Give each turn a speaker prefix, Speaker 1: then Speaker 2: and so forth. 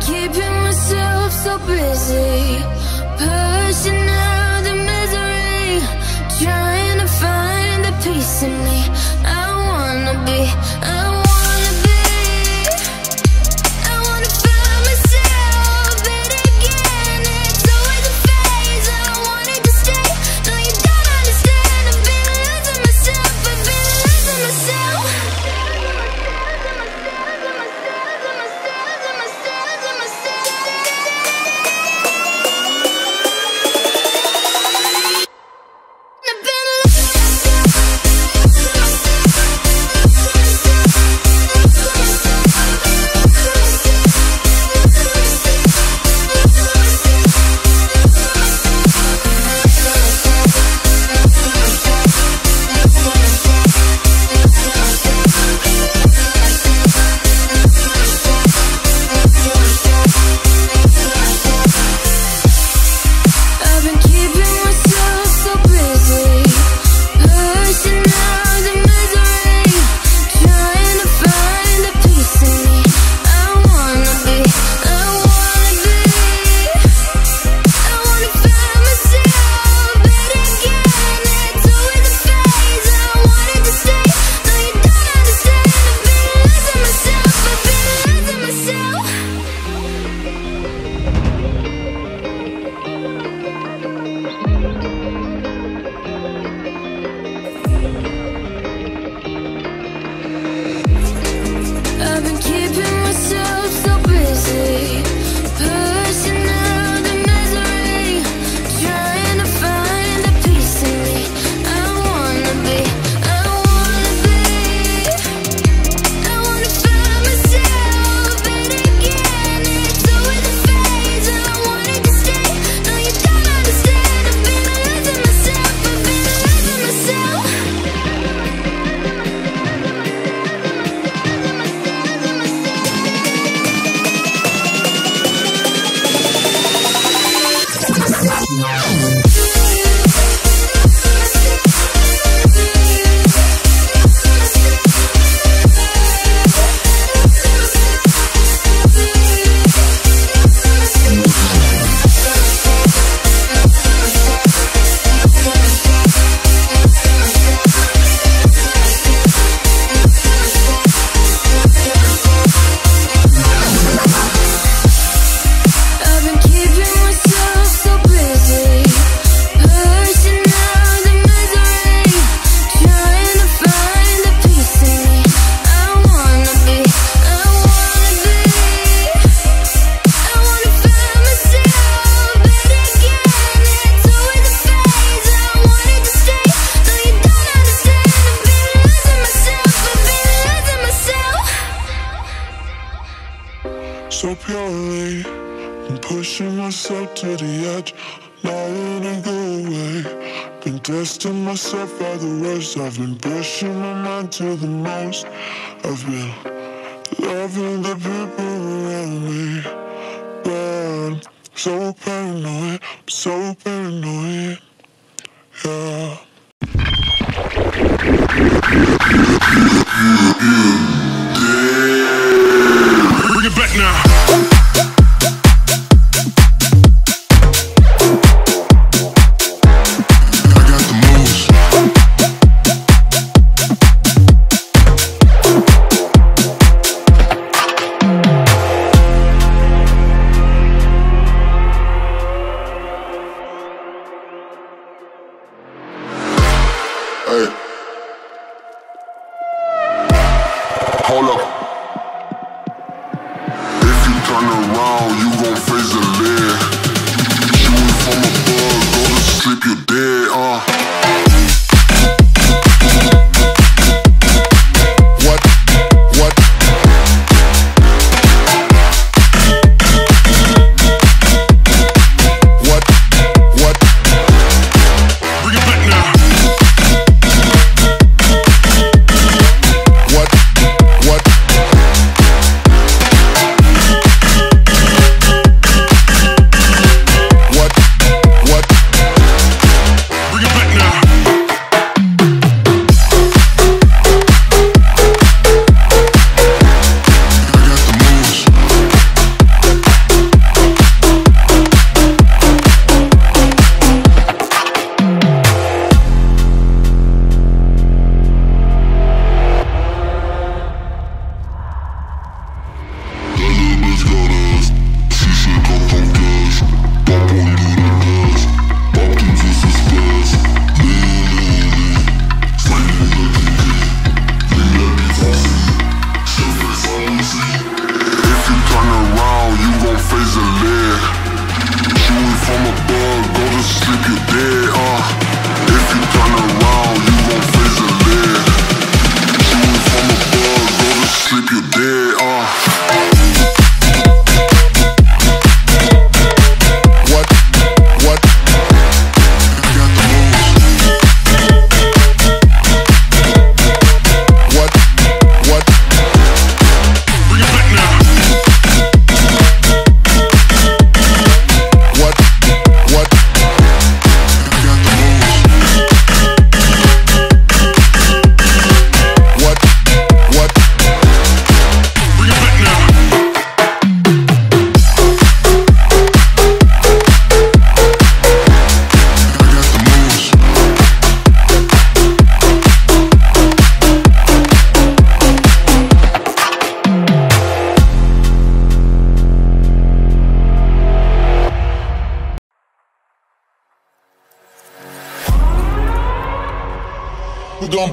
Speaker 1: keeping myself so busy, pushing out the misery, trying to find the me. I wanna be. up your way. Been pushing myself to the
Speaker 2: edge, not in go away. Been testing myself by the worst. I've been pushing my mind to the most. I've been loving the people around me. But I'm so paranoid, I'm so paranoid. Yeah.
Speaker 3: Bring it back now. Hey.